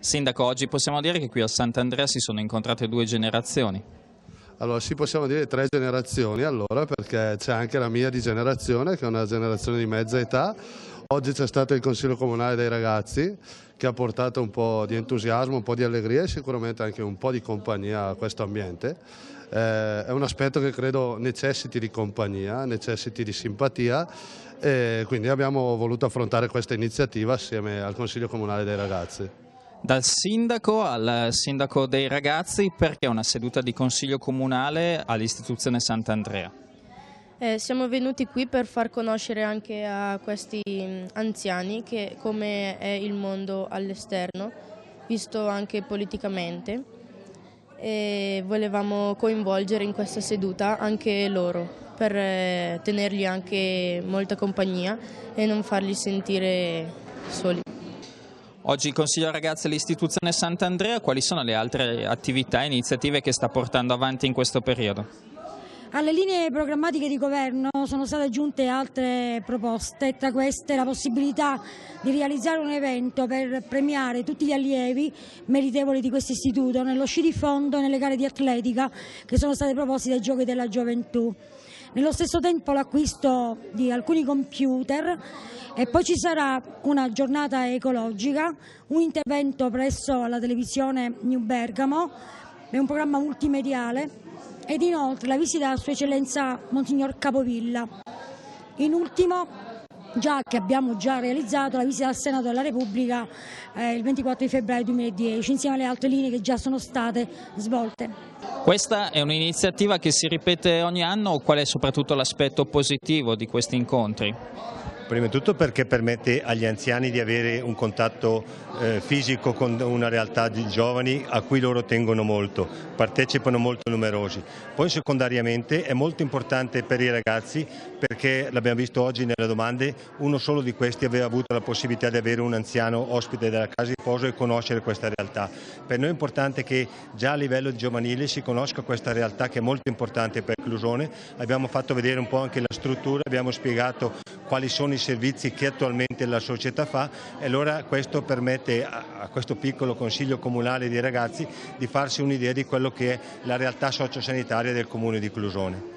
Sindaco, oggi possiamo dire che qui a Sant'Andrea si sono incontrate due generazioni. Allora sì possiamo dire tre generazioni allora perché c'è anche la mia di generazione che è una generazione di mezza età. Oggi c'è stato il Consiglio Comunale dei Ragazzi che ha portato un po' di entusiasmo, un po' di allegria e sicuramente anche un po' di compagnia a questo ambiente. Eh, è un aspetto che credo necessiti di compagnia, necessiti di simpatia e quindi abbiamo voluto affrontare questa iniziativa assieme al Consiglio Comunale dei Ragazzi. Dal sindaco al sindaco dei ragazzi, perché una seduta di consiglio comunale all'istituzione Sant'Andrea? Eh, siamo venuti qui per far conoscere anche a questi anziani che come è il mondo all'esterno, visto anche politicamente, e volevamo coinvolgere in questa seduta anche loro per eh, tenergli anche molta compagnia e non farli sentire soli. Oggi il Consiglio Ragazzi all'istituzione Sant'Andrea, quali sono le altre attività e iniziative che sta portando avanti in questo periodo? Alle linee programmatiche di governo sono state aggiunte altre proposte, tra queste la possibilità di realizzare un evento per premiare tutti gli allievi meritevoli di questo istituto nello sci di fondo e nelle gare di atletica che sono state proposte dai giochi della gioventù. Nello stesso tempo l'acquisto di alcuni computer e poi ci sarà una giornata ecologica, un intervento presso la televisione New Bergamo, è un programma multimediale ed inoltre la visita a Sua Eccellenza Monsignor Capovilla. In ultimo, già che abbiamo già realizzato la visita al Senato della Repubblica eh, il 24 di febbraio 2010, insieme alle altre linee che già sono state svolte. Questa è un'iniziativa che si ripete ogni anno qual è soprattutto l'aspetto positivo di questi incontri? Prima di tutto perché permette agli anziani di avere un contatto eh, fisico con una realtà di giovani a cui loro tengono molto, partecipano molto numerosi. Poi secondariamente è molto importante per i ragazzi perché l'abbiamo visto oggi nelle domande, uno solo di questi aveva avuto la possibilità di avere un anziano ospite della casa di riposo e conoscere questa realtà. Per noi è importante che già a livello giovanile si conosca questa realtà che è molto importante per Clusone. Abbiamo fatto vedere un po' anche la struttura, abbiamo spiegato quali sono i servizi che attualmente la società fa e allora questo permette a questo piccolo consiglio comunale di ragazzi di farsi un'idea di quello che è la realtà sociosanitaria del comune di Clusone.